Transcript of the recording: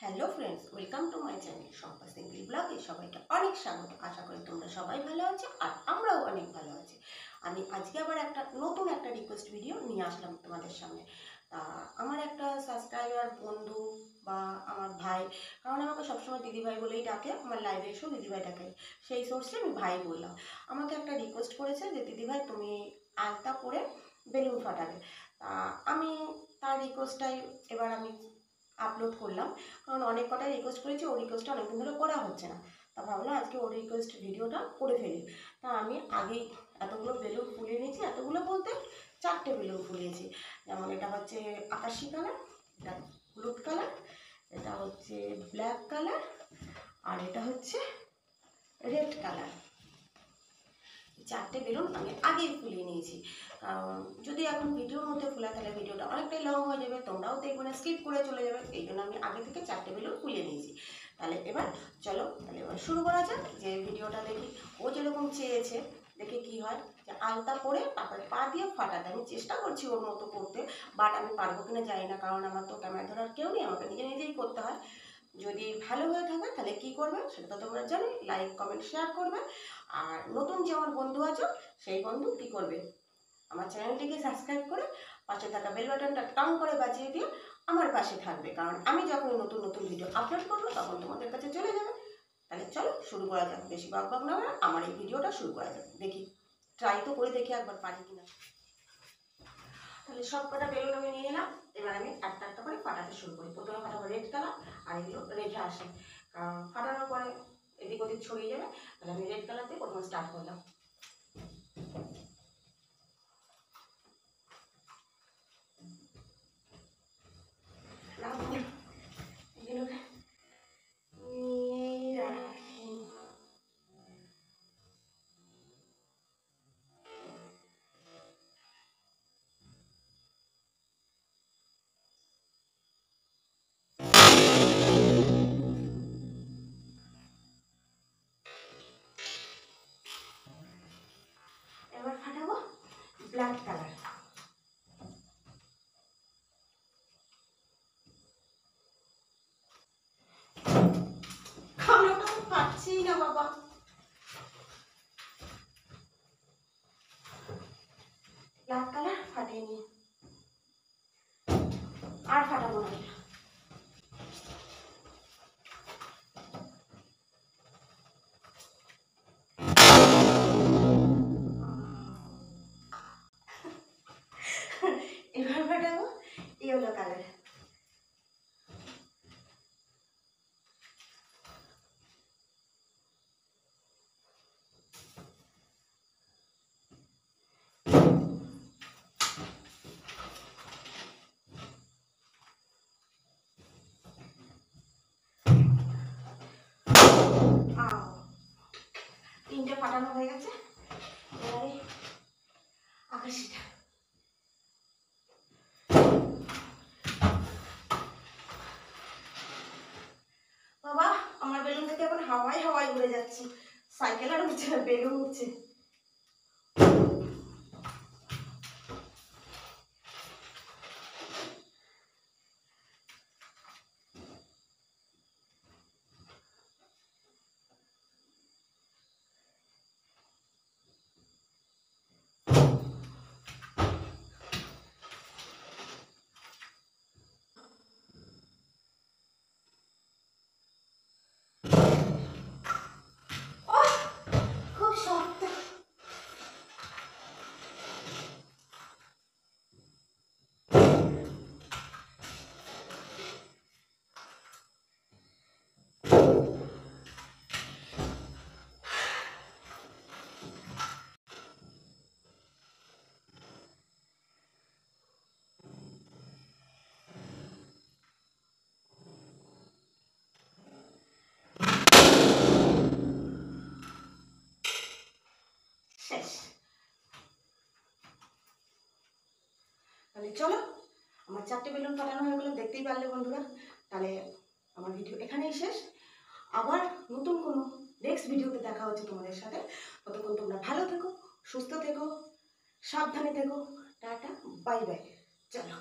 Hello friends welcome to my channel Sampa single ব্লগে সবাইকে অনেক স্বাগত। আশা করি তোমরা সবাই ভালো আছো আর আমরাও অনেক ভালো আছি। আমি আজকে আবার একটা নতুন একটা রিকোয়েস্ট ভিডিও নিয়ে আসলাম তোমাদের সামনে। তা, আমার একটা সাবস্ক্রাইবার বন্ধু বা আমার ভাই, কারণ আমাকে সবসময় দিদিভাই বলেই ডাকে, আমার লাইভে এসেও দিদিভাই ডাকে। সেই সোর্সে আমি ভাই বললাম। আমাকে একটা রিকোয়েস্ট করেছে যে, দিদিভাই, তুমি আলতা পরে বেলুন ফাটাবে। আমি তার রিকোয়েস্টটাই এবার আমি আপলোড করলাম। কারণ অনেক কটাই রিকোয়েস্ট করেছি ওর রিকোয়েস্টটা অনেকদিন ধরে করা হচ্ছে না। তা ভাবলাম আজকে ওর রিকোয়েস্ট ভিডিওটা করে ফেলি। তা আমি আগেই এতগুলো বেলুন ফুলিয়ে নিয়েছি, এতগুলো বলতে চারটে বেলুন ফুলিয়েছি। যেমন এটা হচ্ছে আকাশি কালার এটা হলুদ কালার এটা হচ্ছে ব্ল্যাক কালার আর এটা হচ্ছে রেড কালার চারটে বেলুন আমি আগেই ফুলিয়ে নিয়েছি। যদি এখন ভিডিওর মধ্যে ফুলা তাহলে ভিডিওটা অনেকটাই লং হয়ে যাবে, তোমরাও দেখবে না স্কিপ করে চলে যাবে, এই জন্য আমি আগে থেকে চারটে বেলুন ফুলিয়ে নিয়েছি। তাহলে এবার চলো, তাহলে এবার শুরু করা যাক, যে ভিডিওটা দেখি। ও যেরকম চেয়েছে, দেখে কি হয়, যে আলতা পরে তারপরে পা দিয়ে ফাটাতে। আমি চেষ্টা করছি ওর মতো করতে বাট আমি পারব কিনা জানি না, কারণ আমার তো ক্যামেরা ধরার কেউ নেই, আমাকে নিজে নিজেই করতে হয়। যদি ভালো হয়ে থাকে, তাহলে কি করবে সেটা তো তোমরা জানো লাইক কমেন্ট শেয়ার করবে। আর নতুন যে আমার বন্ধু আছো, সেই বন্ধু কি করবে? আমার চ্যানেলটিকে সাবস্ক্রাইব করে পাশে থাকা বেল বাটনটা টাং করে বাজিয়ে দিয়ে আমার পাশে থাকবে। কারণ আমি যখন নতুন নতুন ভিডিও আপলোড করব, তখন তোমাদের কাছে চলে যাবে। তাহলে চলো শুরু করা যাক। বেশি বক বক না আমার এই ভিডিওটা শুরু করা যাক। দেখি ট্রাই তো করে দেখি একবার পারি কিনা। তাহলে সব কটা বেলুন আমি নিয়ে নিলাম এবার আমি একটা একটা করে ফাটাতে শুরু করি। প্রথমে ফাটাবো রেড কালার আর এগুলো রেখে আসে। কারণ ছড়িয়ে যাবে তাহলে আমি রেড কালার দিয়ে প্রথমে স্টার্ট করলাম। Thank you. তিনটে হয়ে গেছে। এবারে আকাশিটা। বাবা, আমার বেলুন থেকে এখন হাওয়ায় হাওয়ায় উড়ে যাচ্ছি। সাইকেল আর উঠছে না, বেলুন উঠছে। তাহলে চলো, আমার চারটে বেলুন ফাটানো হয়ে গেলো, দেখতেই পারলে বন্ধুরা। তাহলে আমার ভিডিও এখানেই শেষ। আবার নতুন কোনো নেক্সট ভিডিওতে দেখা হচ্ছে তোমাদের সাথে। ততক্ষণ তোমরা ভালো থেকো, সুস্থ থেকো, সাবধানে থেকো। টাটা বাই বাই চলো।